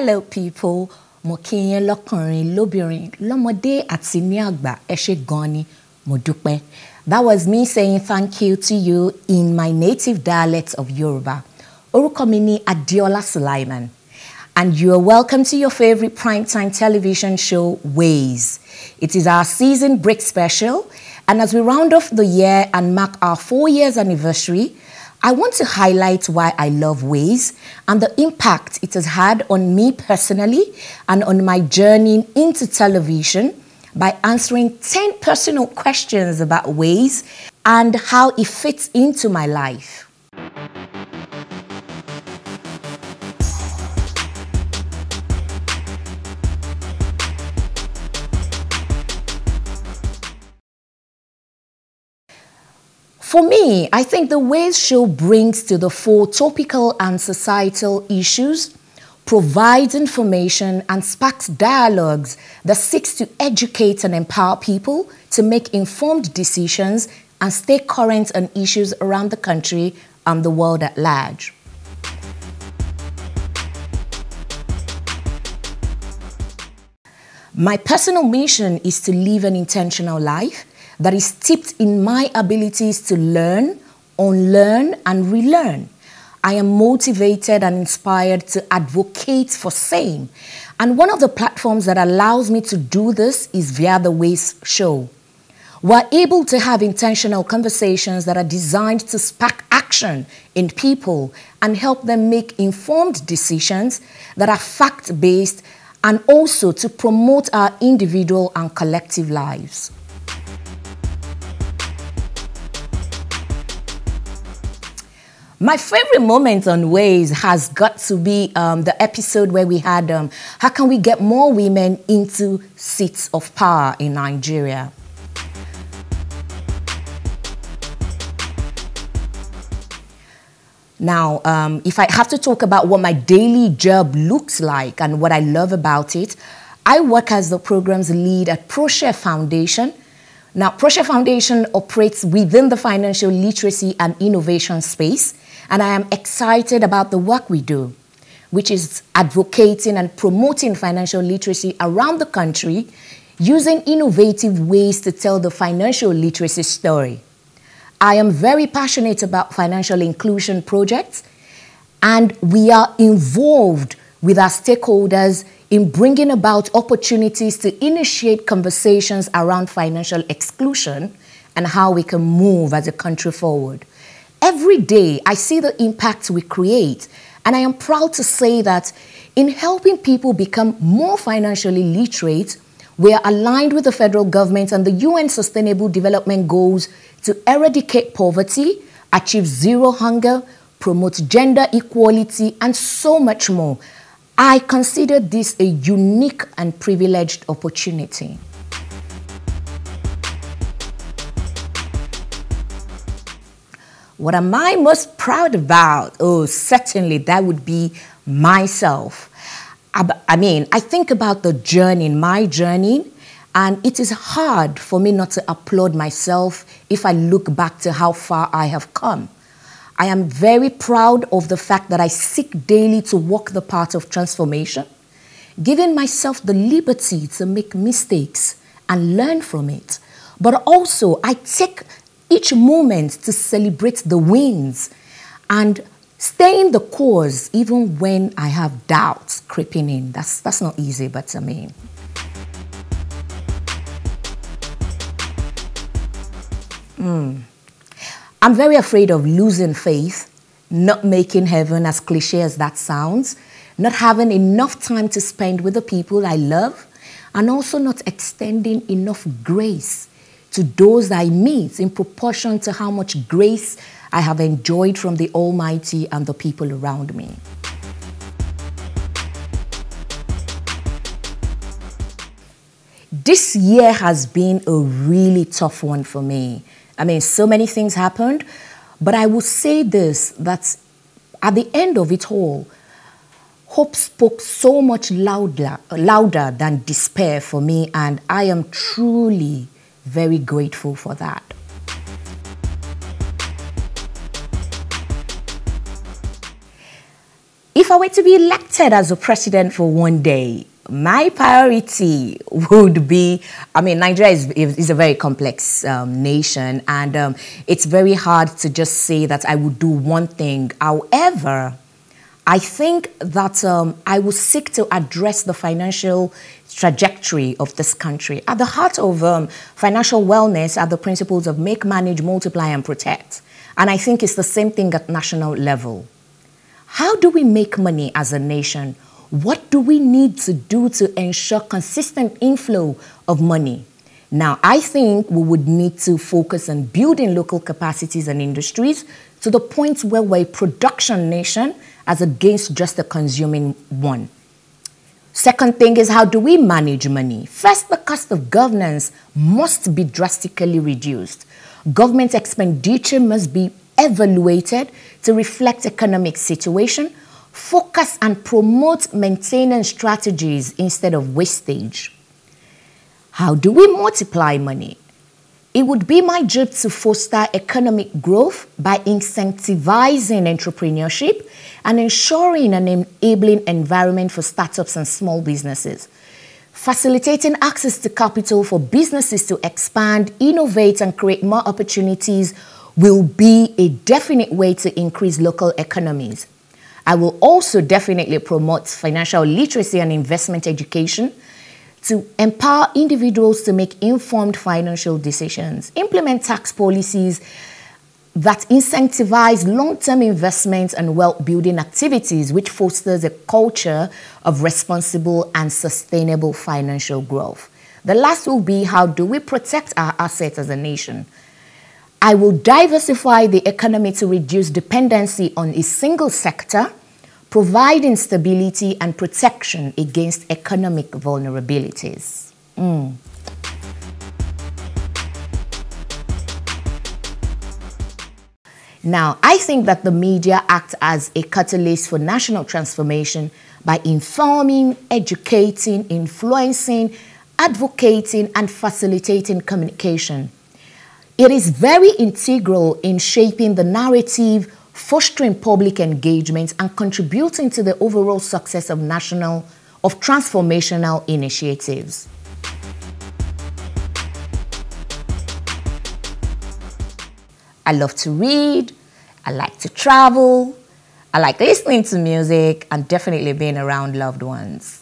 Hello people, mo kí lọ́kùnrin lóbìnrin lọ́mọdé àti ní àgbà ẹ ṣé mo dúpẹ́. That was me saying thank you to you in my native dialect of Yoruba. Orúkọ mi ni Adeola Sulaiman and you are welcome to your favorite primetime television show, Ways. It is our season break special, and as we round off the year and mark our four years anniversary, I want to highlight why I love Ways and the impact it has had on me personally and on my journey into television by answering 10 personal questions about Ways and how it fits into my life. For me, I think the Ways show brings to the fore topical and societal issues, provides information, and sparks dialogues that seeks to educate and empower people to make informed decisions and stay current on issues around the country and the world at large. My personal mission is to live an intentional life that is steeped in my abilities to learn, unlearn, and relearn. I am motivated and inspired to advocate for same. And one of the platforms that allows me to do this is via the Ways Show. We're able to have intentional conversations that are designed to spark action in people and help them make informed decisions that are fact based and also to promote our individual and collective lives. My favorite moment on Ways has got to be um, the episode where we had um, how can we get more women into seats of power in Nigeria? Now, um, if I have to talk about what my daily job looks like and what I love about it, I work as the program's lead at ProShare Foundation. Now, ProShare Foundation operates within the financial literacy and innovation space, and I am excited about the work we do, which is advocating and promoting financial literacy around the country using innovative ways to tell the financial literacy story. I am very passionate about financial inclusion projects, and we are involved with our stakeholders in bringing about opportunities to initiate conversations around financial exclusion and how we can move as a country forward. Every day, I see the impact we create, and I am proud to say that in helping people become more financially literate, we are aligned with the federal government and the UN Sustainable Development Goals to eradicate poverty, achieve zero hunger, promote gender equality, and so much more. I consider this a unique and privileged opportunity. What am I most proud about? Oh, certainly that would be myself. I mean, I think about the journey, my journey, and it is hard for me not to applaud myself if I look back to how far I have come. I am very proud of the fact that I seek daily to walk the path of transformation, giving myself the liberty to make mistakes and learn from it. But also, I take each moment to celebrate the wins and staying the course even when I have doubts creeping in. That's, that's not easy, but I mean. Mm. I'm very afraid of losing faith, not making heaven, as cliche as that sounds, not having enough time to spend with the people I love, and also not extending enough grace to those I meet in proportion to how much grace I have enjoyed from the Almighty and the people around me. This year has been a really tough one for me. I mean, so many things happened, but I will say this that at the end of it all, hope spoke so much louder, louder than despair for me, and I am truly very grateful for that. if I were to be elected as a president for one day, my priority would be I mean, Nigeria is, is a very complex um, nation, and um, it's very hard to just say that I would do one thing. However, I think that um, I will seek to address the financial trajectory of this country. At the heart of um, financial wellness are the principles of make, manage, multiply, and protect. And I think it's the same thing at national level. How do we make money as a nation? What do we need to do to ensure consistent inflow of money? Now, I think we would need to focus on building local capacities and industries to the point where we're a production nation as against just a consuming one. Second thing is how do we manage money? First, the cost of governance must be drastically reduced. Government expenditure must be evaluated to reflect economic situation, focus and promote maintenance strategies instead of wastage. How do we multiply money? It would be my job to foster economic growth by incentivizing entrepreneurship and ensuring an enabling environment for startups and small businesses. Facilitating access to capital for businesses to expand, innovate, and create more opportunities will be a definite way to increase local economies. I will also definitely promote financial literacy and investment education to empower individuals to make informed financial decisions, implement tax policies that incentivize long-term investments and wealth building activities which fosters a culture of responsible and sustainable financial growth. The last will be how do we protect our assets as a nation? I will diversify the economy to reduce dependency on a single sector providing stability and protection against economic vulnerabilities. Mm. Now, I think that the media act as a catalyst for national transformation by informing, educating, influencing, advocating, and facilitating communication. It is very integral in shaping the narrative fostering public engagement and contributing to the overall success of national, of transformational initiatives. I love to read, I like to travel, I like listening to music, and definitely being around loved ones.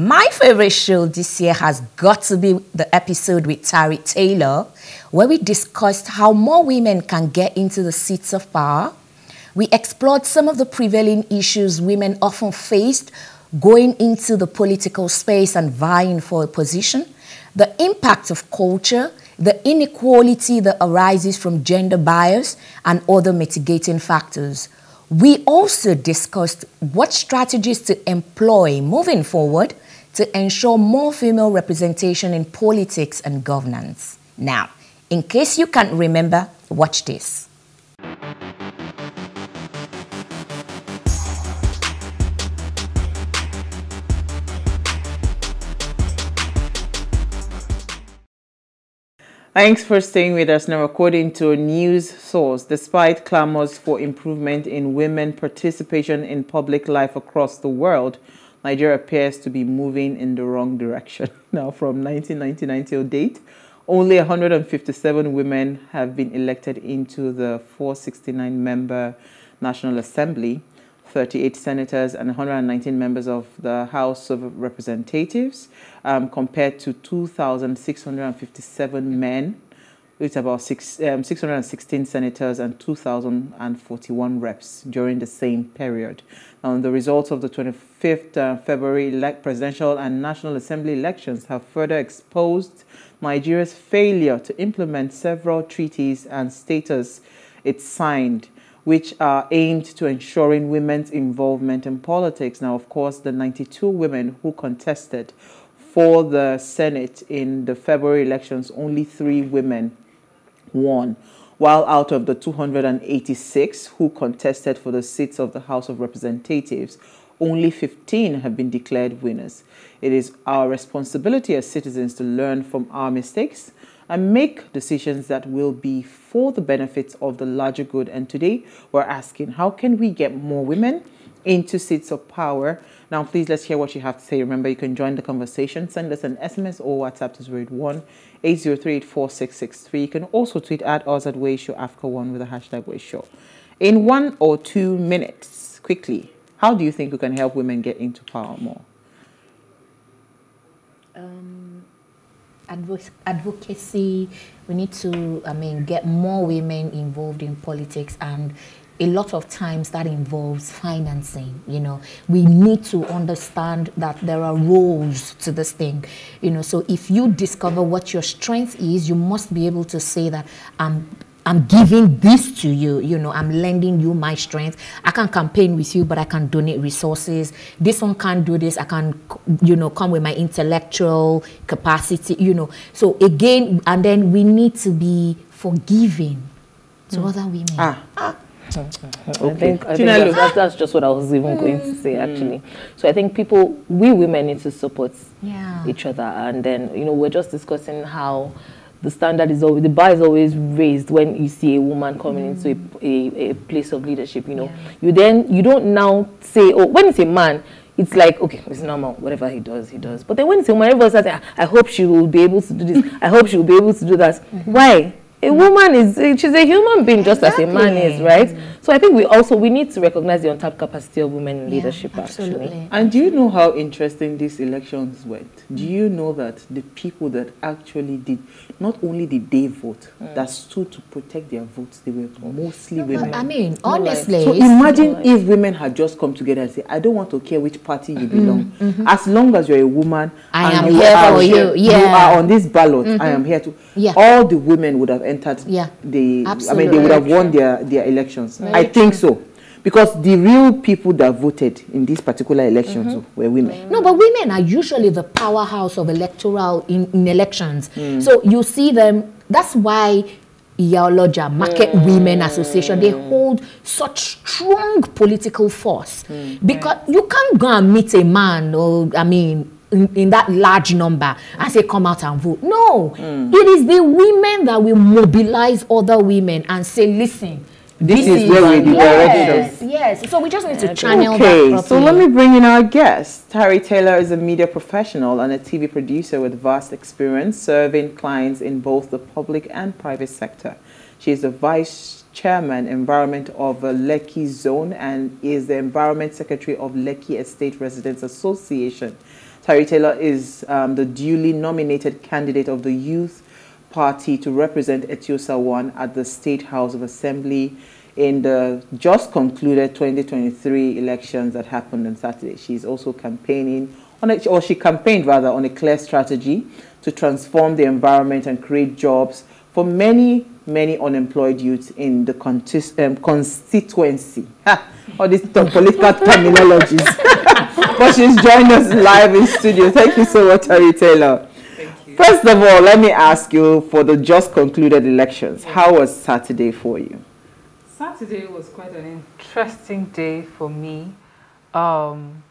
My favorite show this year has got to be the episode with Tari Taylor, where we discussed how more women can get into the seats of power. We explored some of the prevailing issues women often faced going into the political space and vying for a position, the impact of culture, the inequality that arises from gender bias, and other mitigating factors. We also discussed what strategies to employ moving forward to ensure more female representation in politics and governance. Now, in case you can't remember, watch this. Thanks for staying with us now. According to a news source, despite clamors for improvement in women participation in public life across the world, Nigeria appears to be moving in the wrong direction. Now, from 1999 till date, only 157 women have been elected into the 469 member National Assembly, 38 senators, and 119 members of the House of Representatives, um, compared to 2,657 men with about six, um, 616 senators and 2,041 reps during the same period. Now, the results of the 25th uh, February presidential and National Assembly elections have further exposed Nigeria's failure to implement several treaties and status it signed, which are aimed to ensuring women's involvement in politics. Now, of course, the 92 women who contested for the Senate in the February elections, only three women won, while out of the 286 who contested for the seats of the House of Representatives, only 15 have been declared winners. It is our responsibility as citizens to learn from our mistakes and make decisions that will be for the benefits of the larger good. And today we're asking, how can we get more women into seats of power? Now, please let's hear what you have to say. Remember, you can join the conversation. Send us an SMS or WhatsApp to 081 803 You can also tweet at us at Way Show Africa One with the hashtag Way Show. In one or two minutes, quickly, how do you think we can help women get into power more? Um, advocacy. We need to, I mean, get more women involved in politics and a lot of times that involves financing you know we need to understand that there are roles to this thing you know so if you discover what your strength is you must be able to say that i'm I'm giving this to you, you know, I'm lending you my strength. I can campaign with you, but I can donate resources. This one can't do this. I can, you know, come with my intellectual capacity, you know. So again, and then we need to be forgiving to mm. other women. Ah. ah. Okay. I think, I think that's, that's, just what I was even going to say, actually. Mm. So I think people, we women need to support yeah. each other. And then, you know, we're just discussing how the standard is always the bar is always raised when you see a woman coming mm. into a, a, a, place of leadership you know yeah. you then you don't now say oh when it's a man it's like okay it's normal whatever he does he does but then when it's a woman everybody says i hope she will be able to do this i hope she will be able to do that mm -hmm. why a woman is she's a human being just exactly. as a man is right. So i think we also we need to recognize the untapped capacity of women in yeah, leadership absolutely. actually and do you know how interesting these elections went do you know that the people that actually did not only did they vote mm. that stood to protect their votes, they were mostly no, women. I mean, honestly. So imagine if women had just come together and say, I don't want to care which party you belong. Mm -hmm. As long as you're a woman I am you here for you. Yeah. you are on this ballot, mm -hmm. I am here to. Yeah. All the women would have entered yeah. the, Absolutely. I mean, they would have won their, their elections. Very I think so because the real people that voted in these particular elections mm -hmm. were women. No, but women are usually the powerhouse of electoral in, in elections. Mm. So you see them. That's why Iyaloja Market mm. Women Association they hold such strong political force mm. because you can't go and meet a man or I mean in, in, that large number and say come out and vote. No, mm. it is the women that will mobilize other women and say, listen, this, this is, where we the yes, direction. Yes, so we just need to channel okay, so let me bring in our guest. Terry Taylor is a media professional and a TV producer with vast experience serving clients in both the public and private sector. She is the vice chairman environment of Lekki Zone and is the environment secretary of Lekki Estate Residents Association. Terry Taylor is um, the duly nominated candidate of the Youth Party to represent Etiosa 1 at the State House of Assembly in the just concluded 2023 elections that happened on Saturday. She's also campaigning, on a, or she campaigned rather, on a clear strategy to transform the environment and create jobs for many, many unemployed youths in the um, constituency. all these political terminologies. but she's joined us live in studio. Thank you so much, Terry Taylor. First of all, let me ask you for the just concluded elections, how was Saturday for you? Saturday was quite an interesting day for me. Um,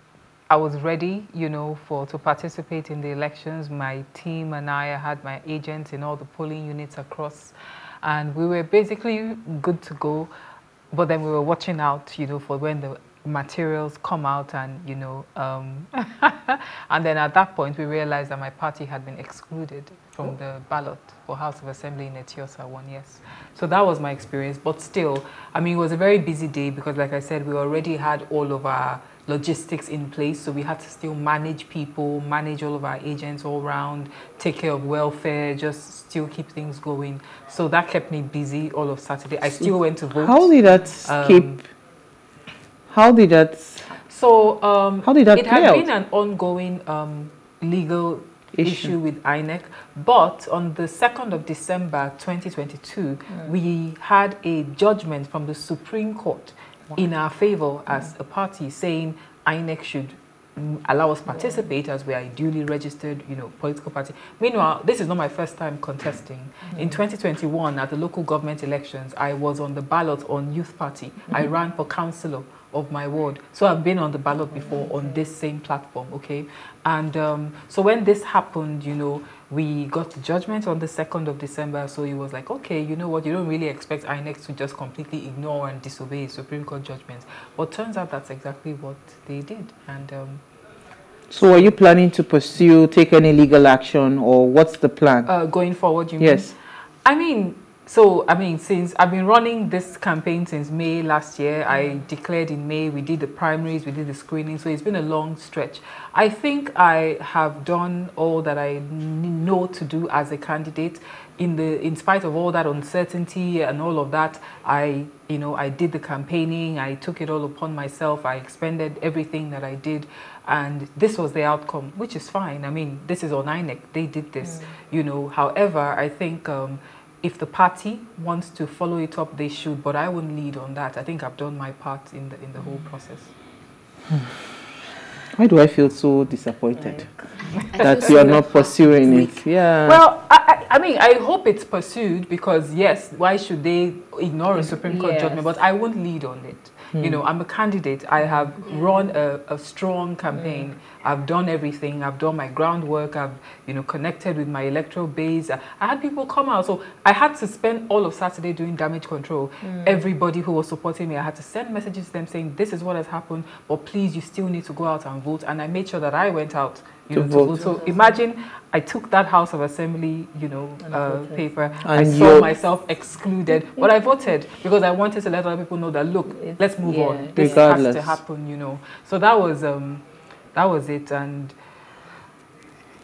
I was ready, you know, for to participate in the elections. My team and I, had my agents in all the polling units across, and we were basically good to go. But then we were watching out, you know, for when the materials come out and you know um, and then at that point we realized that my party had been excluded from the ballot for House of Assembly in Etiosa one yes. So that was my experience but still I mean it was a very busy day because like I said we already had all of our logistics in place so we had to still manage people manage all of our agents all around take care of welfare just still keep things going. So that kept me busy all of Saturday. I still went to vote. How did that um, keep how did that? So um, how did that? It had out? been an ongoing um, legal issue. issue. with INEC, but on the second of December, 2022, mm. we had a judgment from the Supreme Court wow. in our favor as mm. a party, saying INEC should allow us participate as we are a duly registered, you know, political party. Meanwhile, this is not my first time contesting. Mm -hmm. In 2021, at the local government elections, I was on the ballot on Youth Party. Mm -hmm. I ran for councillor of my ward. So I've been on the ballot before on this same platform, okay? And um, so when this happened, you know, we got the judgment on the 2nd of December, so it was like, okay, you know what, you don't really expect INEC to just completely ignore and disobey Supreme Court judgments. But turns out that's exactly what they did. And um, so, are you planning to pursue, take any legal action, or what's the plan? Uh, going forward, you yes. mean? I mean, so, I mean, since I've been running this campaign since May last year, I declared in May, we did the primaries, we did the screening, so it's been a long stretch. I think I have done all that I know to do as a candidate. In the, in spite of all that uncertainty and all of that, I, you know, I did the campaigning, I took it all upon myself, I expended everything that I did, and this was the outcome, which is fine. I mean, this is on INEC, they did this, mm. you know. However, I think um, if the party wants to follow it up, they should, but I won't lead on that. I think I've done my part in the, in the whole process. Why do I feel so disappointed that you are not pursuing it? Yeah. Well, I, I, mean, I hope it's pursued because, yes, why should they ignore a Supreme Court yes. judgment? But I won't lead on it. Mm. You know, I'm a candidate. I have run a, a strong campaign. Mm. I've done everything. I've done my groundwork. I've, you know, connected with my electoral base. I, I had people come out. So I had to spend all of Saturday doing damage control. Mm. Everybody who was supporting me, I had to send messages to them saying, this is what has happened, but please, you still need to go out and vote. And I made sure that I went out you to know, vote. To vote. So imagine I took that House of Assembly, you know, uh, paper. And I saw myself excluded, but I voted because I wanted to let other people know that look, it's, let's move yeah, on. This Regardless. has to happen, you know. So that was um, that was it, and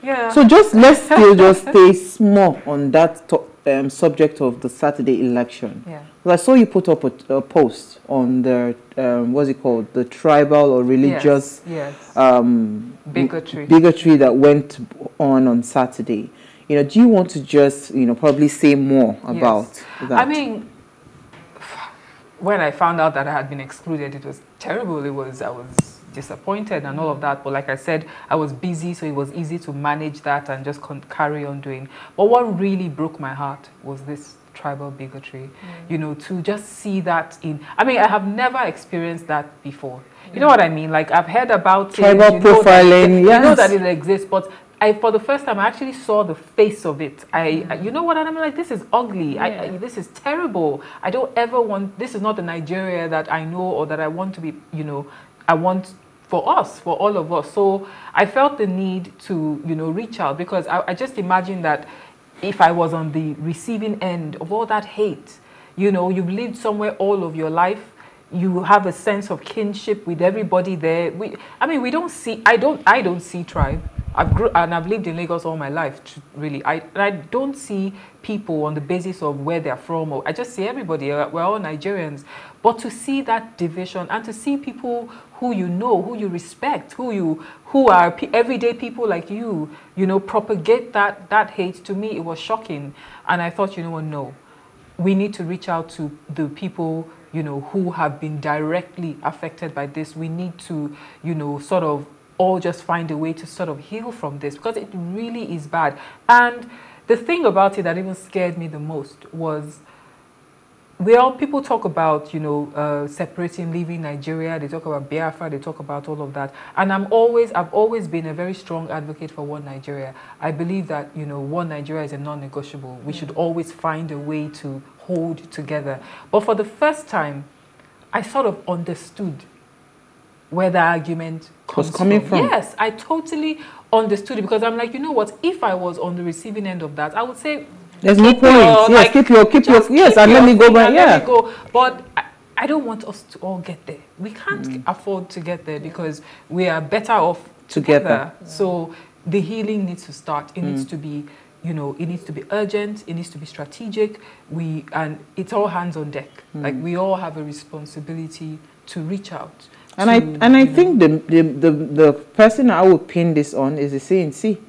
yeah. So just let's still just stay small on that um, subject of the Saturday election. Yeah. I saw you put up a, a post on the um, what's it called, the tribal or religious yes, yes. Um, bigotry bigotry that went on on Saturday. You know, do you want to just you know probably say more about yes. that? I mean, when I found out that I had been excluded, it was terrible. It was I was disappointed and all of that. But like I said, I was busy, so it was easy to manage that and just carry on doing. But what really broke my heart was this tribal bigotry. Mm. You know, to just see that in, I mean, I have never experienced that before. You know what I mean? Like I've heard about tribal it, profiling. Know yes. You know that it exists, but I, for the first time, I actually saw the face of it. I, mm. I you know what? And I'm like, this is ugly. Yeah. I, I, this is terrible. I don't ever want. This is not the Nigeria that I know or that I want to be. You know, I want for us, for all of us. So I felt the need to, you know, reach out because I, I just imagine that if I was on the receiving end of all that hate, you know, you've lived somewhere all of your life, you have a sense of kinship with everybody there. We, I mean, we don't see, I don't, I don't see tribe. I've grew, and I've lived in Lagos all my life, really. I, I don't see people on the basis of where they're from. Or I just see everybody. We're all Nigerians. But to see that division and to see people who you know, who you respect, who you, who are everyday people like you, you know, propagate that that hate. To me, it was shocking, and I thought, you know what, no, we need to reach out to the people you know, who have been directly affected by this. We need to, you know, sort of all just find a way to sort of heal from this because it really is bad. And the thing about it that even scared me the most was we all people talk about you know uh, separating leaving nigeria. They talk about biafra. They talk about all of that. And i'm always i've always been a very strong advocate for one nigeria. I believe that you know one nigeria is a non-negotiable. We should always find a way to hold together. But for the first time i sort of understood where the argument was coming from. from. Yes, I totally understood it because I'm like, you know what? If I was on the receiving end of that, I would say, there's no point. Your, yes, like, keep your, keep your, yes, and let me go back. Yeah, go. But I, I, don't want us to all get there. We can't mm. afford to get there because we are better off together. together. Yeah. So the healing needs to start. It mm. needs to be you know, it needs to be urgent, it needs to be strategic. We and it's all hands on deck. Mm. Like we all have a responsibility to reach out. And I and I think the, the, the, the person I would pin this on is the CNC.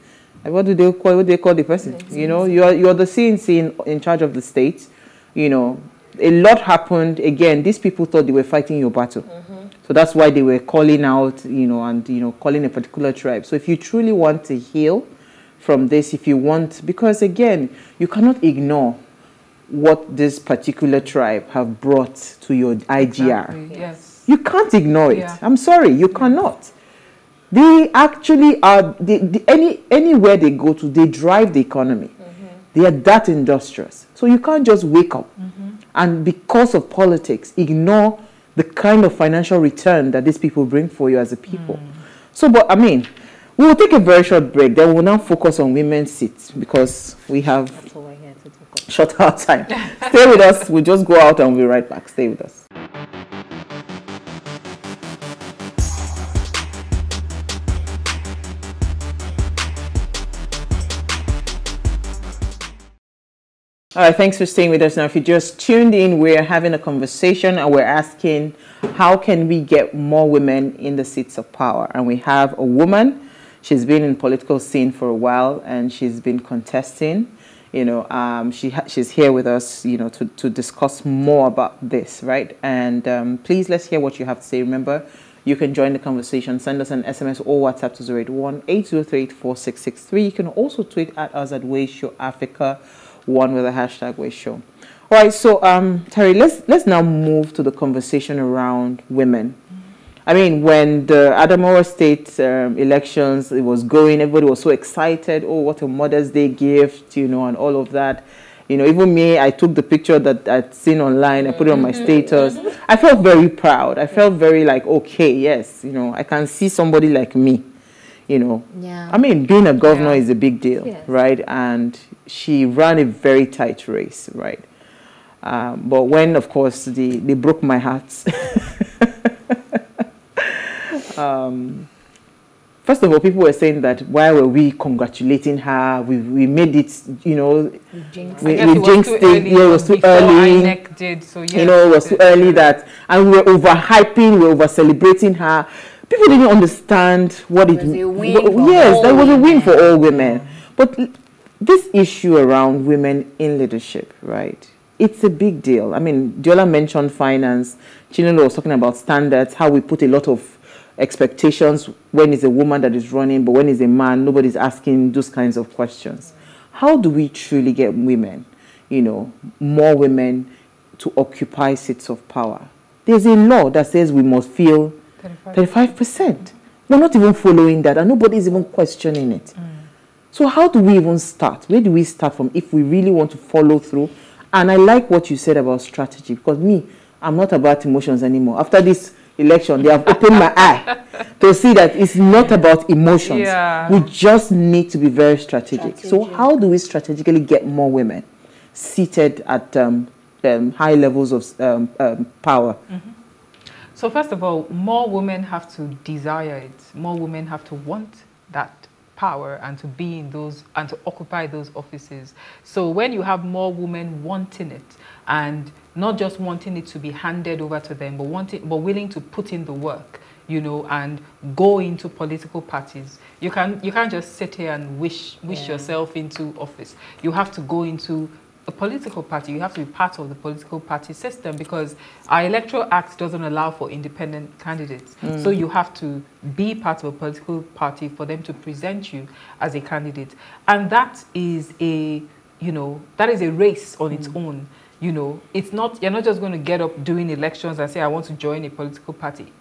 What do they call what do they call the person? You know, you're you're the CNC in, in charge of the state. You know, a lot happened. Again, these people thought they were fighting your battle. Mm -hmm. So that's why they were calling out, you know, and you know, calling a particular tribe. So if you truly want to heal from this, if you want, because again, you cannot ignore what this particular tribe have brought to your IGR. Exactly. Yes you can't ignore it. Yeah. I'm sorry, you cannot. They actually are they, they, any anywhere they go to they drive the economy. Mm-hmm. they are that industrious. So you can't just wake up mm-hmm. and because of politics ignore the kind of financial return that these people bring for you as a people. Mm. so but i mean we will take a very short break then we'll now focus on women's seats because we have short our time. Stay with us. We'll just go out and we'll be right back. Stay with us All right, thanks for staying with us. Now, if you just tuned in, we're having a conversation and we're asking how can we get more women in the seats of power? And we have a woman. She's been in political scene for a while and she's been contesting. You know, um, she she's here with us, you know, to, to discuss more about this, right? And um, please, let's hear what you have to say. Remember, you can join the conversation. Send us an SMS or WhatsApp to 081 803 4663. You can also tweet at us at Ways Show Africa one with the hashtag Ways Show. All right, so um, Terry, let's let's now move to the conversation around women. I mean, when the Adamawa State um, elections it was going, everybody was so excited. Oh, what a Mother's Day gift, you know, and all of that. You know, even me, I took the picture that I'd seen online. I put it on my mm-hmm. status. I felt very proud. I felt very like, okay, yes, you know, I can see somebody like me you know. Yeah. I mean, being a governor yeah. is a big deal, yes. right? And she ran a very tight race, right? Um, but when, of course, they, they broke my heart. um, first of all, people were saying that why were we congratulating her? We, we made it, you know, we jinxed, we, we jinxed it. Early, yeah, it was too early. Did, so yes, you know, it was too early that, and we were over hyping, we were over celebrating her people didn't understand what it, it yes that was a win for all women but this issue around women in leadership right it's a big deal i mean Diola mentioned finance Chinelo was talking about standards how we put a lot of expectations when it's a woman that is running but when it's a man nobody's asking those kinds of questions how do we truly get women you know more women to occupy seats of power there's a law that says we must feel 35%. We're not even following that, and nobody's even questioning it. Mm. So, how do we even start? Where do we start from if we really want to follow through? And I like what you said about strategy because me, I'm not about emotions anymore. After this election, they have opened my eye to see that it's not about emotions. Yeah. We just need to be very strategic. So, how do we strategically get more women seated at um, um, high levels of um, um power? Mm -hmm. So first of all, more women have to desire it. More women have to want that power and to be in those and to occupy those offices. So when you have more women wanting it and not just wanting it to be handed over to them, but wanting but willing to put in the work, you know, and go into political parties. You can you can't just sit here and wish wish yeah. yourself into office. You have to go into a political party, you have to be part of the political party system because our electoral act doesn't allow for independent candidates. Mm. So you have to be part of a political party for them to present you as a candidate. And that is a, you know, that is a race on mm. its own. You know, it's not, you're not just going to get up during elections and say, I want to join a political party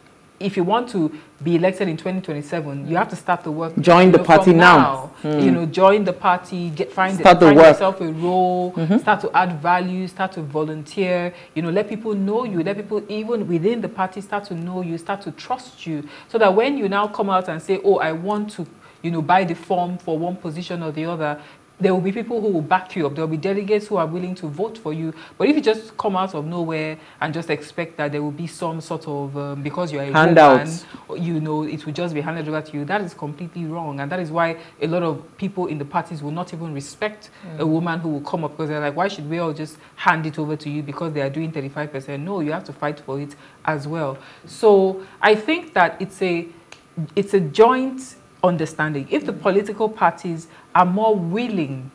if you want to be elected in 2027, you have to start the work. Join the know, party now. now. Mm. You know, join the party, get find, start the, find work. yourself a role, mm -hmm. start to add value, start to volunteer. You know, let people know you. Let people even within the party start to know you, start to trust you, so that when you now come out and say, "Oh, I want to," you know, buy the form for one position or the other, there will be people who will back you up. There will be delegates who are willing to vote for you. But if you just come out of nowhere and just expect that there will be some sort of, um, because you're a Handouts. woman, you know, it will just be handed over to you, that is completely wrong. And that is why a lot of people in the parties will not even respect mm. a woman who will come up because they're like, why should we all just hand it over to you because they are doing 35%? No, you have to fight for it as well. So I think that it's a, it's a joint understanding. If the political parties are more willing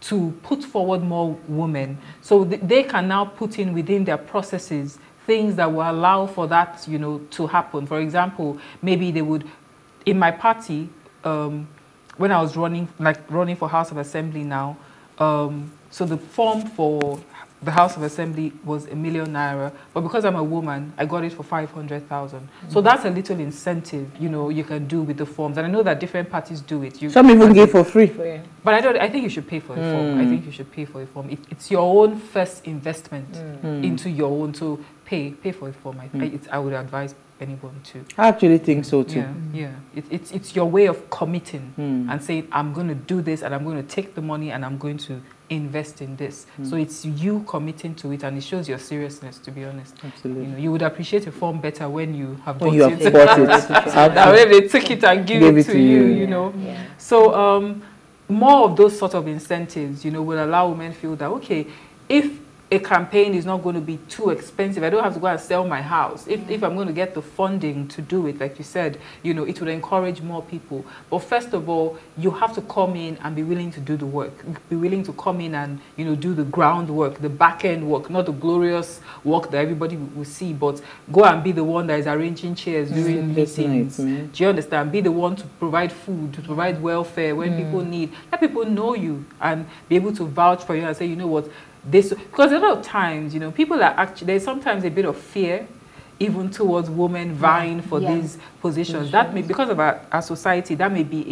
to put forward more women, so th they can now put in within their processes things that will allow for that, you know, to happen. For example, maybe they would, in my party, um, when I was running, like running for House of Assembly now, um, so the form for the House of Assembly was a million naira, but because I'm a woman, I got it for 500,000. Mm. So that's a little incentive, you know, you can do with the forms. And I know that different parties do it. You, Some even give for free. But I don't, I think you should pay for mm. form. I think you should pay for the form. It, it's your own first investment mm. into your own, so pay, pay for the form. I, I, I would advise anyone to. I actually think so too. Yeah, yeah. It, it's, it's your way of committing mm. and saying, I'm going to do this and I'm going to take the money and I'm going to invest in this. Mm. So it's you committing to it, and it shows your seriousness. To be honest, absolutely. You know, you would appreciate a form better when you have when bought you it. Have bought it. that when they took it and give it, it, to, to you, you, you know. Yeah. So um, more of those sort of incentives, you know, will allow women feel that okay, if a campaign is not going to be too expensive. I don't have to go and sell my house. If, if I'm going to get the funding to do it, like you said, you know, it would encourage more people. But first of all, you have to come in and be willing to do the work. Be willing to come in and, you know, do the groundwork, the back end work, not the glorious work that everybody will see, but go and be the one that is arranging chairs during meetings. do you understand? Be the one to provide food, to provide welfare when mm. people need. Let people know you and be able to vouch for you and say, you know what, this because a lot of times you know people are actually there's sometimes a bit of fear even towards women vying for yeah. these positions. That may because of our, our society that may be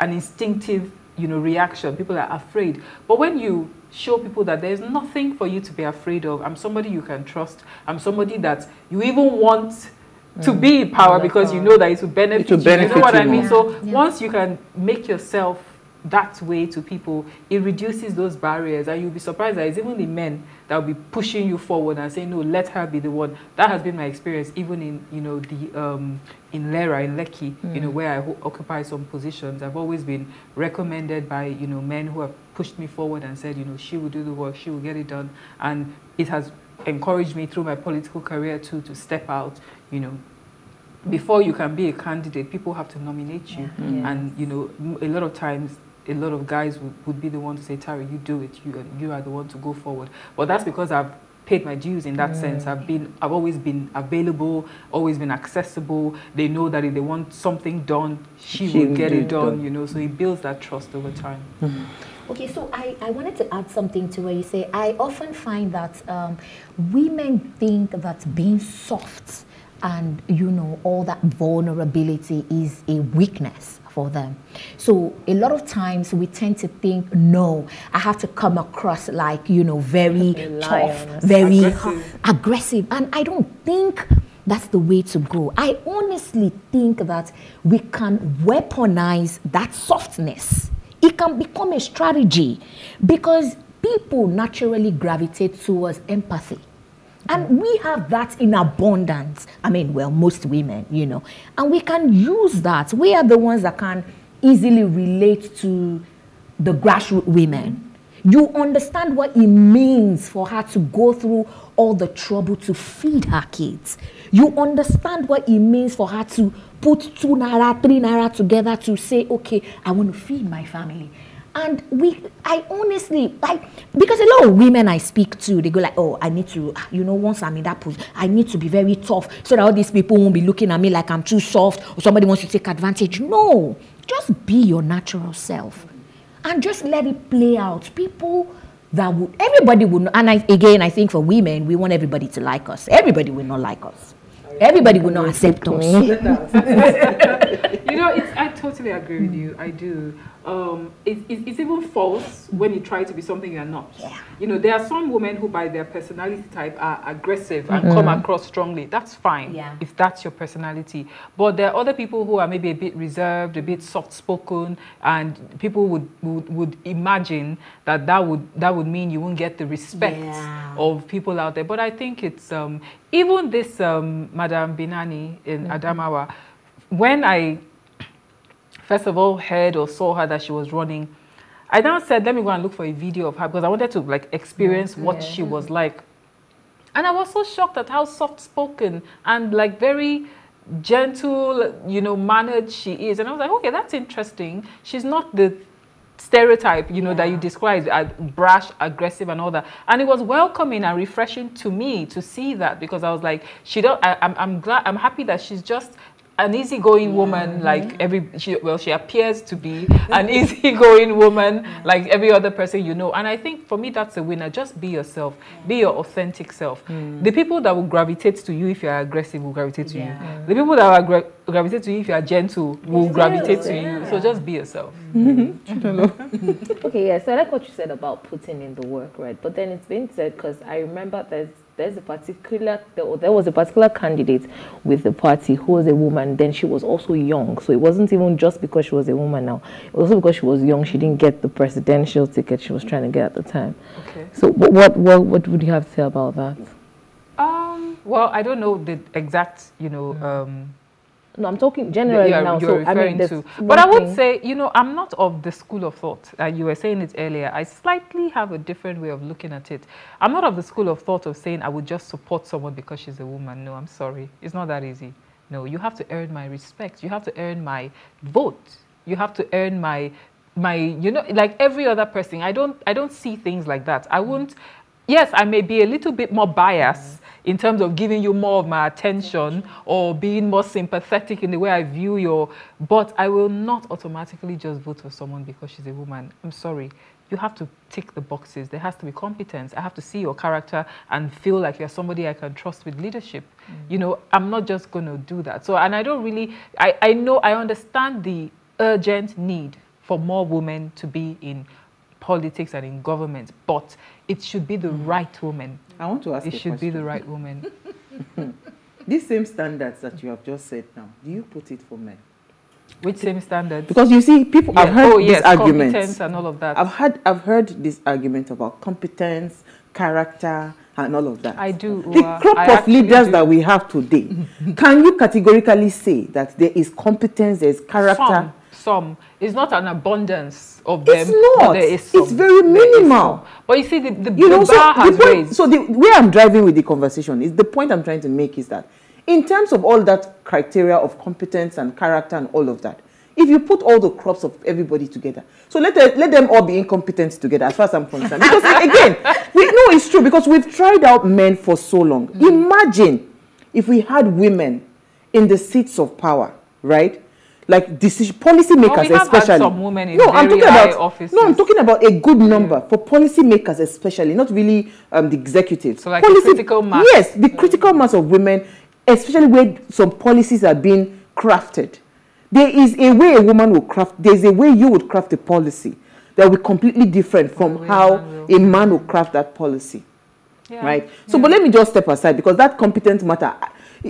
a an instinctive you know reaction. People are afraid. But when you show people that there's nothing for you to be afraid of i'm somebody you can trust. I'm somebody that you even want mm. to be in power because you know that it will benefit, it will benefit you. you know what i mean? So yeah. once you can make yourself that way to people, it reduces those barriers. And you'll be surprised that it's even the men that will be pushing you forward and saying, no, let her be the one. That has been my experience, even in, you know, the, um, in Lera, in Lekki, mm. you know, mm. where I occupy some positions. I've always been recommended by, you know, men who have pushed me forward and said, you know, she will do the work, she will get it done. And it has encouraged me through my political career too to step out, you know, before you can be a candidate, people have to nominate you. Yeah. And, you know, a lot of times a lot of guys would, would be the one to say, Tari, you do it. You, you are the one to go forward. But that's because I've paid my dues in that mm. sense. I've been, I've always been available, always been accessible. They know that if they want something done, she, she will get it done, done, you know. So it builds that trust over time. Mm. Okay, so I, I wanted to add something to where you say, I often find that um, women think that being soft and, you know, all that vulnerability is a weakness for them. So a lot of times we tend to think, no, I have to come across like, you know, very tough, very aggressive. aggressive. And I don't think that's the way to go. I honestly think that we can weaponize that softness. It can become a strategy because people naturally gravitate towards empathy. And we have that in abundance. I mean, well, most women, you know. And we can use that. We are the ones that can easily relate to the grassroots women. You understand what it means for her to go through all the trouble to feed her kids. You understand what it means for her to put two naira, three naira together to say, okay, I want to feed my family. And we, I honestly, like, because a lot of women I speak to, they go like, oh, I need to, ah, you know, once I'm in that position, I need to be very tough so that all these people won't be looking at me like I'm too soft or somebody wants to take advantage. No, just be your natural self and just let it play out. People that would, everybody would, and I, again, I think for women, we want everybody to like us. Everybody will not like us. Everybody will not accept us. you know, I totally agree with you. I do um, it, it, it's even false when you try to be something you're not. Yeah. You know, there are some women who, by their personality type, are aggressive and mm-hmm. come across strongly. That's fine yeah. if that's your personality. But there are other people who are maybe a bit reserved, a bit soft-spoken, and people would, would, would imagine that that would that would mean you won't get the respect yeah. of people out there. But I think it's um, even this um, Madame Binani in mm-hmm. Adamawa. When I first of all heard or saw her that she was running, I now said, let me go and look for a video of her because I wanted to like experience yeah. what she was like. And I was so shocked at how soft spoken and like very gentle, you know, mannered she is. And I was like, okay, that's interesting. She's not the stereotype, you know, yeah. that you described, as brash, aggressive and all that. And it was welcoming and refreshing to me to see that because I was like, she don't, I, I'm, I'm glad, I'm happy that she's just an easygoing woman like every she, well she appears to be an easygoing woman like every other person you know. And i think for me that's a winner. Just be yourself. Be your authentic self. Hmm. The people that will gravitate to you if you're aggressive will gravitate to Yeah. you the people that will gra- gravitate to you if you're gentle will Yeah. gravitate to you. So just be yourself. Mm-hmm. Okay, yeah. So I like what you said about putting in the work, right? But then it's been said because I remember there's there's a particular there, was a particular candidate with the party who was a woman. Then she was also young, so it wasn't even just because she was a woman. Now it was also because she was young. She didn't get the presidential ticket she was trying to get at the time. okay So what what what, what would you have to say about that? um well i don't know the exact you know um No, I'm talking generally you're, now. so I mean, to. But I would say, you know, I'm not of the school of thought. Uh, you were saying it earlier. I slightly have a different way of looking at it. I'm not of the school of thought of saying I would just support someone because she's a woman. No, I'm sorry. It's not that easy. No, you have to earn my respect. You have to earn my vote. You have to earn my my you know like every other person. I don't I don't see things like that. I won't yes, I may be a little bit more biased in terms of giving you more of my attention or being more sympathetic in the way I view your, but I will not automatically just vote for someone because she's a woman. I'm sorry. You have to tick the boxes. There has to be competence. I have to see your character and feel like you're somebody I can trust with leadership. Mm. You know, I'm not just going to do that. So, and I don't really, I, I know, I understand the urgent need for more women to be in politics and in government, but it should be the mm. right woman. I want to ask It should be the right woman. These same standards that you have just said now, do you put it for men? Which same standards? Because you see, people, I've heard oh, yes, arguments. competence and all of that. I've had I've heard this argument about competence, character, and all of that. I do. the crop I of leaders do. that we have today, can you categorically say that there is competence, there is character? Some, some. It's not an abundance of them. It's not. But there is It's very minimal. But you see, the, the, You the know, so bar has the point, raised. so the where I'm driving with the conversation is the point I'm trying to make is that in terms of all that criteria of competence and character and all of that, if you put all the crops of everybody together, so let the, let them all be incompetent together, as far as I'm concerned. Because again, we know it's true because we've tried out men for so long. Mm. Imagine if we had women in the seats of power, right? Like decision policy makers, we especially. some women in no, I'm talking about offices. no, I'm talking about a good number for policy makers, especially not really um, the executives. So like a critical mass. Yes, the critical mass of women, especially where some policies are being crafted. There is a way a woman will craft. There's a way you would craft a policy that will be completely different from how a man will craft that policy Yeah. right? So, but let me just step aside because that competence matter.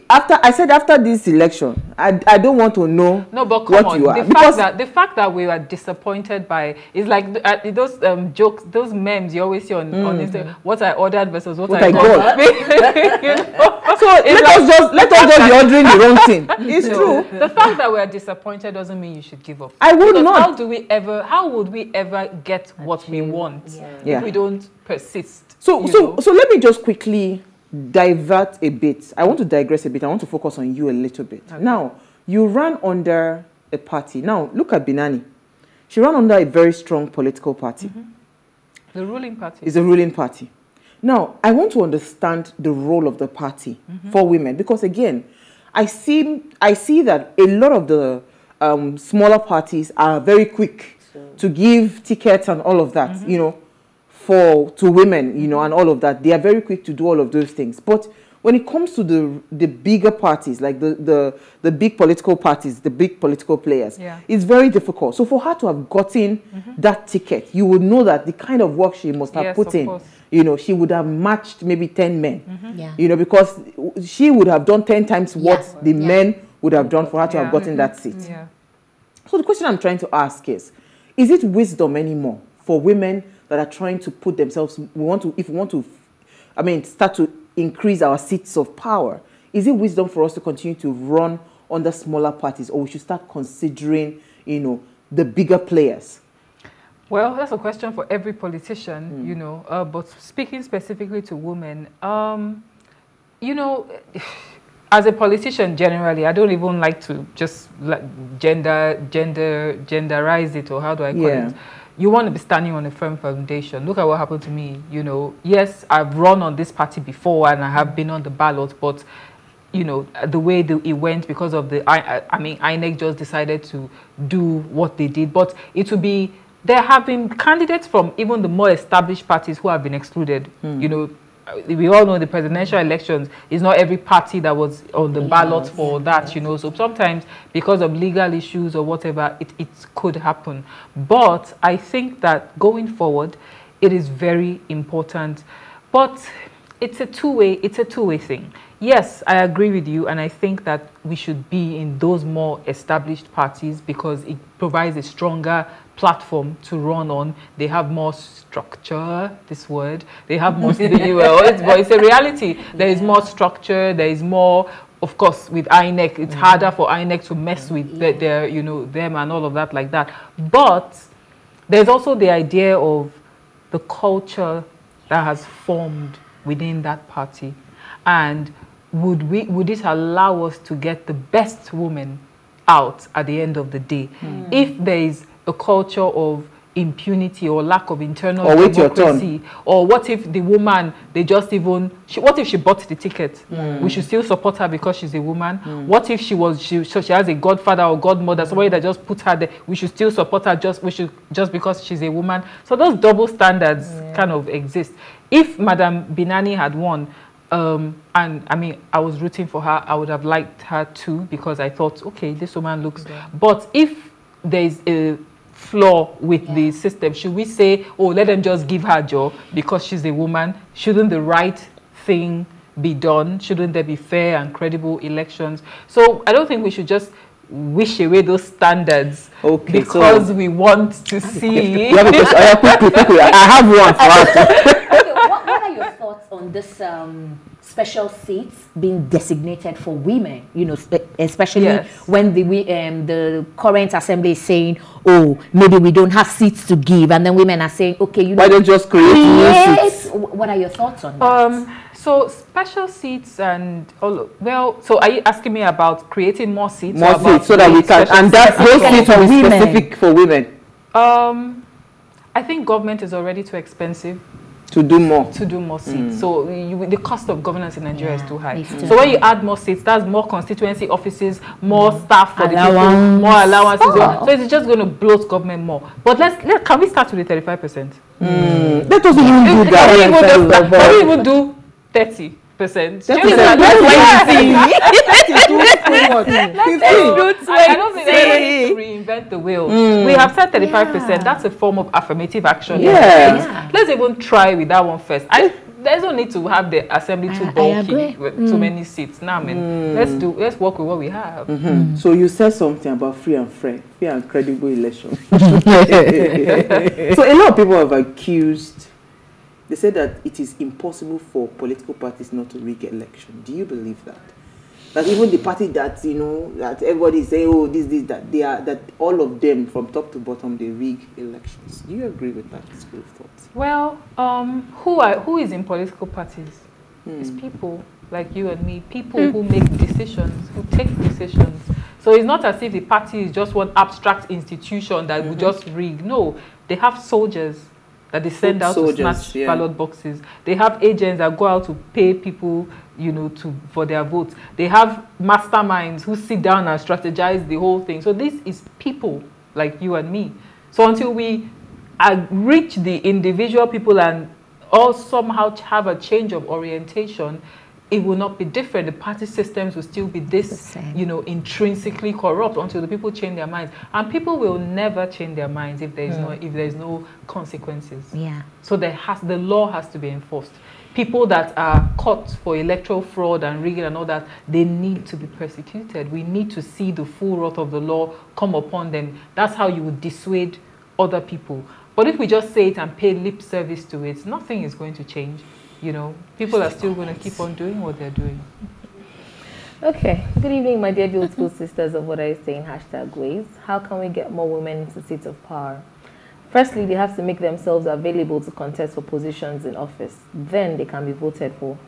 After I said after this election, I, I don't want to know No, but come what on. you are The because fact that the fact that we are disappointed by is like uh, those um, jokes, those memes you always see on, on Instagram. What I ordered versus what, Mm. What I I got. you know? so let us just let us just be ordering the wrong thing. It's No, true. The fact that we are disappointed doesn't mean you should give up. I would Because not. How do we ever? How would we ever get what we want Yeah. if we don't persist? So so know? so let me just quickly divert a bit. I want to digress a bit. I want to focus on you a little bit. Now, you ran under a party. Now, look at Binani. She ran under a very strong political party. Mm-hmm. the ruling party. is a ruling party. Now, I want to understand the role of the party Mm-hmm. for women because, again, I see I see that a lot of the um, smaller parties are very quick to give tickets and all of that. Mm-hmm. You know, for to women, you know, and all of that. They are very quick to do all of those things. But when it comes to the the bigger parties, like the the, the big political parties, the big political players, Yeah. it's very difficult. So for her to have gotten mm-hmm. that ticket, you would know that the kind of work she must have Yes, put of in, course. you know, she would have matched maybe 10 men. Mm-hmm. Yeah. You know, because she would have done 10 times what Yeah. the Yeah. men would have done for her to Yeah. have gotten that mm-hmm. seat. yeah. So the question I'm trying to ask is, is it wisdom anymore for women that are trying to put themselves, we want to, if we want to, I mean, start to increase our seats of power, is it wisdom for us to continue to run under smaller parties or we should start considering, you know, the bigger players? Well, that's a question for every politician, Hmm. you know. Uh, but speaking specifically to women, um, you know, as a politician generally, I don't even like to just like gender, gender, genderize it, or how do I call Yeah. it? You want to be standing on a firm foundation. Look at what happened to me. You know, yes, I've run on this party before and I have been on the ballot, but you know, the way the, it went because of the, I, I mean, INEC just decided to do what they did. But it will be, there have been candidates from even the more established parties who have been excluded. Mm. You know, we all know the presidential elections is not every party that was on the ballot for that, you know. So sometimes because of legal issues or whatever, it, it could happen. But I think that going forward, it is very important. But it's a two-way, it's a two-way thing. Yes, I agree with you, and I think that we should be in those more established parties because it provides a stronger platform to run on. They have more structure, this word. They have more, well, it's, but it's a reality. There is more structure, there is more of course, with INEC, it's mm. harder for INEC to mess with yeah. their, you know, them and all of that like that. But there's also the idea of the culture that has formed within that party. And would, we, would it allow us to get the best woman out at the end of the day? Mm. If there is a culture of impunity or lack of internal or democracy or what if the woman they just even she, what if she bought the ticket mm. we should still support her because she's a woman mm. what if she was she, so she has a godfather or godmother somebody that just put her there we should still support her just we should just because she's a woman so those double standards yeah. kind of exist if madam binani had won um, and I mean, I was rooting for her. I would have liked her too because I thought, okay, this woman looks. Yeah. But if there is a flaw with yeah. the system, should we say, oh, let them just give her a job because she's a woman? Shouldn't the right thing be done? Shouldn't there be fair and credible elections? So I don't think we should just wish away those standards okay, because so we want to see. I have one for us. okay, what, what are your thoughts on this um, special seats being designated for women? You know, especially yes. when the we, um, the current assembly is saying, "Oh, maybe we don't have seats to give," and then women are saying, "Okay, you know, why don't just create more seats?" What are your thoughts on that? Um, so special seats and all well, so are you asking me about creating more seats? More seats so that we can, and that those seats will be specific for women. Um, I think government is already too expensive to do more to do more seats mm. so you, the cost of governance in nigeria yeah, is too high so when you add more seats that's more constituency offices more mm. staff for Allowance. the people more allowances oh. so it's just going to bloat government more but let's let, can we start with the 35 percent mm. let us even do that can we even do 30 percent. That's twenty. I don't think they need to reinvent the wheel. Mm. We have said thirty-five yeah. percent. That's a form of affirmative action. Yeah. yeah. Let's even try with that one first. I, there's no need to have the assembly too bulky with mm. too many seats. Now, I mean, mm. let's do let's work with what we have. Mm -hmm. mm. So you said something about free and fair, free and credible election. so a lot of people have accused they said that it is impossible for political parties not to rig election. Do you believe that? That even the party that you know that everybody is saying, oh, this, this, that they are that all of them from top to bottom they rig elections. Do you agree with that school of thought? Well, um, who are who is in political parties? Hmm. It's people like you and me, people hmm. who make decisions, who take decisions. So it's not as if the party is just one abstract institution that mm -hmm. will just rig. No, they have soldiers that they send out soldiers, to snatch yeah. ballot boxes. They have agents that go out to pay people, you know, to for their votes. They have masterminds who sit down and strategize the whole thing. So this is people like you and me. So until we uh, reach the individual people and all somehow have a change of orientation, it will not be different. The party systems will still be this, you know, intrinsically corrupt until the people change their minds. And people will never change their minds if there is mm. no if there is no consequences. Yeah. So there has the law has to be enforced. People that are caught for electoral fraud and rigging and all that, they need to be persecuted. We need to see the full wrath of the law come upon them. That's how you would dissuade other people. But if we just say it and pay lip service to it, nothing is going to change you know, people are still going to keep on doing what they're doing. Okay. Good evening, my dear beautiful sisters of what I say in hashtag ways. How can we get more women into seats of power? Firstly, they have to make themselves available to contest for positions in office. Then they can be voted for.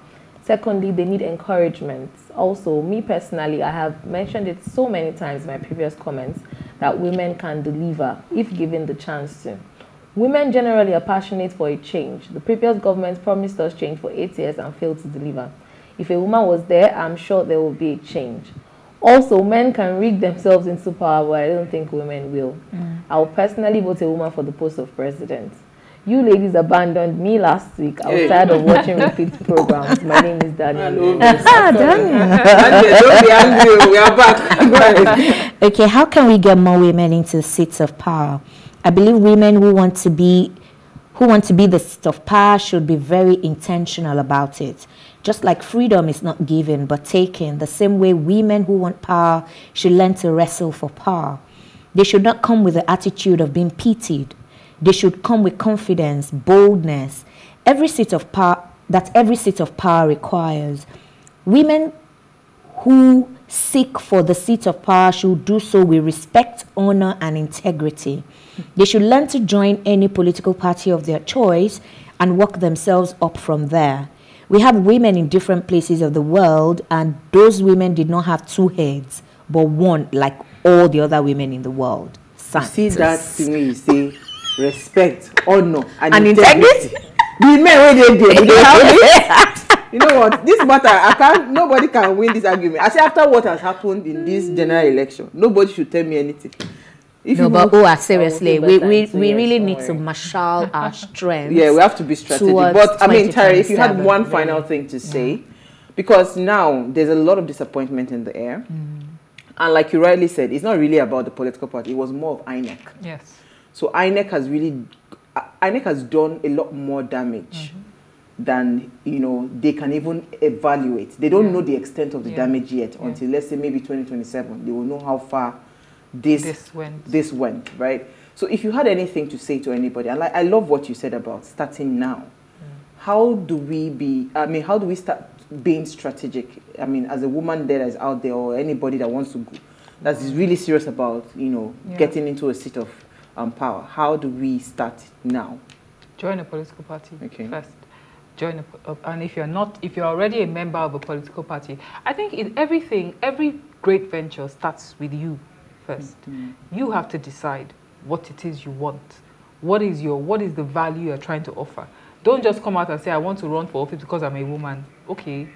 Secondly, they need encouragement. Also, me personally, I have mentioned it so many times in my previous comments that women can deliver if given the chance to. Women generally are passionate for a change. The previous government promised us change for eight years and failed to deliver. If a woman was there, I'm sure there will be a change. Also, men can rig themselves into power, but I don't think women will. Mm. I will personally vote a woman for the post of president. You ladies abandoned me last week. I was tired of watching repeat programs. My name is Daniel. ah, Daniel. Don't be angry. We are back. okay, how can we get more women into seats of power? I believe women who want to be who want to be the seat of power should be very intentional about it. Just like freedom is not given but taken, the same way women who want power should learn to wrestle for power. They should not come with the attitude of being pitied. They should come with confidence, boldness, every seat of power that every seat of power requires. Women who seek for the seat of power should do so with respect, honor, and integrity. They should learn to join any political party of their choice and work themselves up from there. We have women in different places of the world, and those women did not have two heads, but one like all the other women in the world. You see that to me, you see respect, honor, and, and integrity. integrity. the men wey dey there you know what this matter i can't nobody can win this argument i say after what has happened in this general election nobody should tell me anything if no, but oh, seriously, we, we, we really need to marshal our strength. Yeah, we have to be strategic. But I mean, Tari, if you had one final really. thing to say, yeah. because now there's a lot of disappointment in the air. Mm. And like you rightly said, it's not really about the political party, it was more of INEC. Yes. So INEC has really, INEC has done a lot more damage. Mm -hmm than you know they can even evaluate. They don't yeah. know the extent of the yeah. damage yet yeah. until let's say maybe 2027. They will know how far this this went. This went right. So if you had anything to say to anybody, and like I love what you said about starting now. Mm. How do we be? I mean, how do we start being strategic? I mean, as a woman that is out there, or anybody that wants to go, that is really serious about you know getting into a seat of um, power. How do we start now? Join a political party okay. first join a, and if you're not if you're already a member of a political party i think in everything every great venture starts with you 1st mm -hmm. you have to decide what it is you want. What is your what is the value you're trying to offer? Don't just come out and say i want to run for office because i'm a woman. Okay.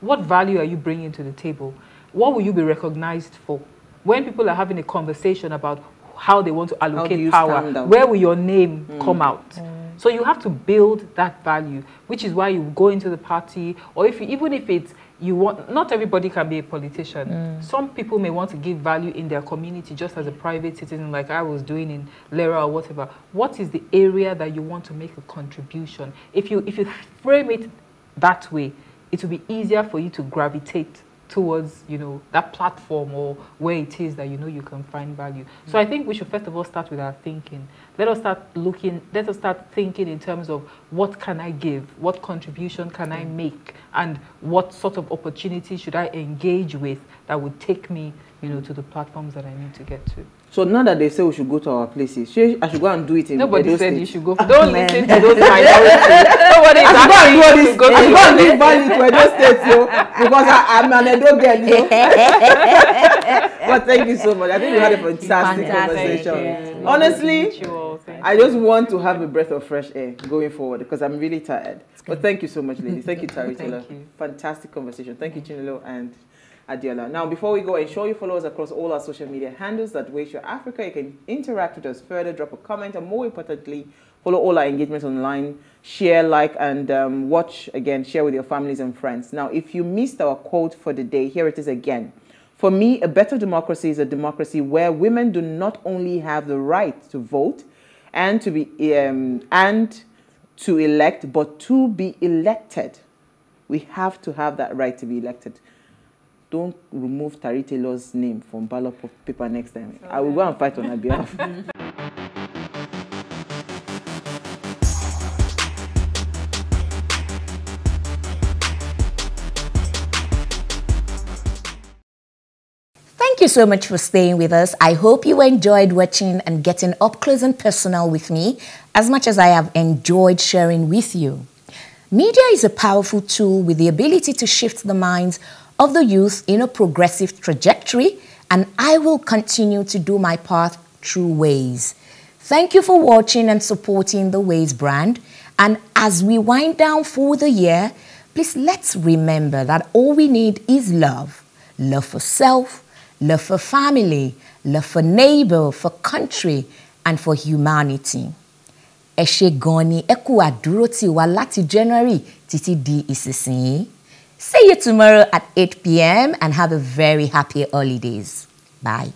What value are you bringing to the table? What will you be recognized for? When people are having a conversation about how they want to allocate power where will your name mm. come out? Mm. So you have to build that value, which is why you go into the party, or if you, even if it's you want, not everybody can be a politician. Mm. Some people may want to give value in their community just as a private citizen, like I was doing in Lera or whatever. What is the area that you want to make a contribution? If you if you frame it that way, it will be easier for you to gravitate towards you know that platform or where it is that you know you can find value. So I think we should first of all start with our thinking. Let us start looking. Let us start thinking in terms of what can I give, what contribution can I make, and what sort of opportunity should I engage with that would take me you know to the platforms that I need to get to. So now that they say we should go to our places, I should go and do it in Nobody said State. you should go. Ah, Don't listen to those minorities. Nobody is asking you to go to I should go and give value to Edo State, yo, because I, am an Edo girl, you know. but thank you so much. I think we had a fantastic, fantastic conversation. Honestly, I just want to have a breath of fresh air going forward because I'm really tired. But thank you so much, ladies. Thank you, Tari Thank you. Fantastic conversation. Thank you, Chinelo and Now, before we go, ensure you follow us across all our social media handles that Waste Your Africa. You can interact with us further, drop a comment, and more importantly, follow all our engagements online, share, like, and um, watch again, share with your families and friends. Now, if you missed our quote for the day, here it is again. For me, a better democracy is a democracy where women do not only have the right to vote and to be um, and to elect, but to be elected. We have to have that right to be elected don't remove Tari Taylor's name from ballot paper next time. Okay. I will go and fight on her behalf. Thank you so much for staying with us. I hope you enjoyed watching and getting up close and personal with me as much as I have enjoyed sharing with you. Media is a powerful tool with the ability to shift the minds of the youth in a progressive trajectory, and I will continue to do my part through Ways. Thank you for watching and supporting the Ways brand. And as we wind down for the year, Please let's remember that all we need is love. Love for self, love for family, love for neighbor, for country, and for humanity. Ẹ ṣé gan ni àdúró tì wá láti January títí di ìsinsìnyí. See you tomorrow at 8 p.m. and have a very happy holidays. Bye.